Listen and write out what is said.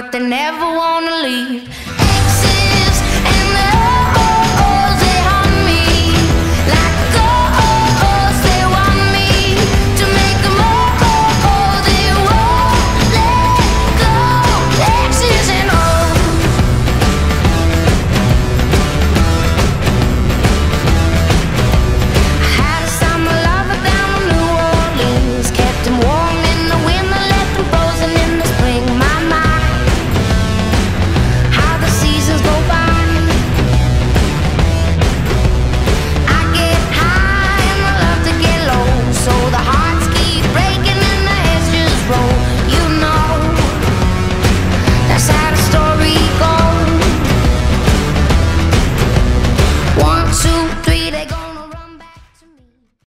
but they never wanna leave.